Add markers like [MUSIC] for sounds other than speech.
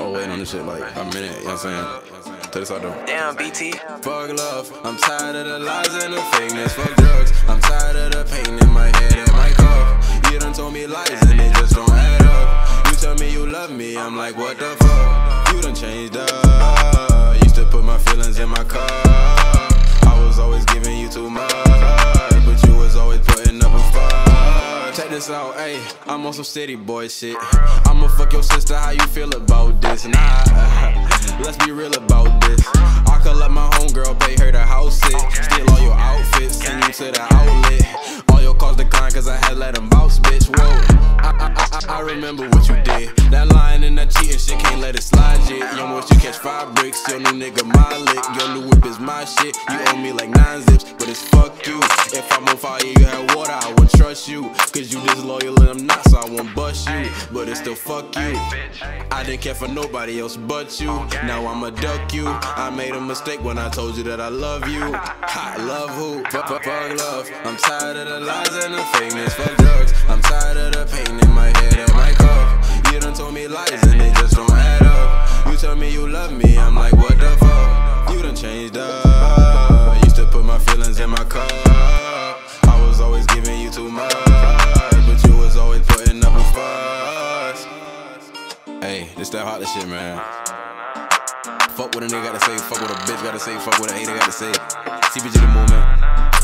was waiting on this shit like a minute, you know what I'm saying? Take this out though. Damn, BT. Fuck love, I'm tired of the lies and the fakeness. Fuck drugs, I'm tired of the pain in my head and my cup. You done told me lies and they just don't add up. You tell me you love me, I'm like, what the fuck? You done changed up. Used to put my feelings in my car. I was always giving you too much, but you was always putting up a fight. Check this out, ayy, I'm on some city boy shit. I'ma fuck your sister, how you feel about let's be real about this. I could let my homegirl pay her the house sit. Steal all your outfits, send you to the outlet. All your calls decline cause I had let them bounce, bitch. Whoa. I, I, I, I remember what you did. That lying and that cheating shit, can't let it slide yet. Young once you catch five bricks, your new nigga my lick. Your new whip is my shit. You owe me like nine zips, but it's fuck you. If I'm on fire, you wouldn't trust you. Cause you disloyal and I'm not, so I won't bust you. But it's still fuck you. I didn't care for nobody else but you. Now I'ma duck you. Uh-huh. I made a mistake when I told you that I love you. [LAUGHS] I love who? Fuck, fuck, fuck love. I'm tired of the lies and the fakeness. Fuck drugs. I'm tired of the pain in my head and my cup. You done told me lies and they just don't Hey, this that heartless shit, man. Fuck what a nigga gotta say, fuck what a bitch gotta say, fuck what a hater gotta say. CBG the movement.